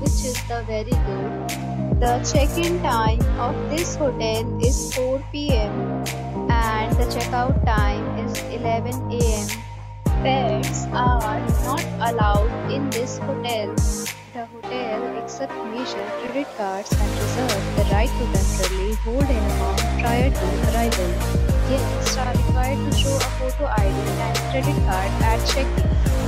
which is the very good. The check-in time of this hotel is 4 pm and the checkout time is 11 am. Pets are not allowed in this hotel. The hotel accepts major credit cards and reserves the right to temporarily hold an amount prior to arrival. Guests are required to show a photo ID and credit card at check-in.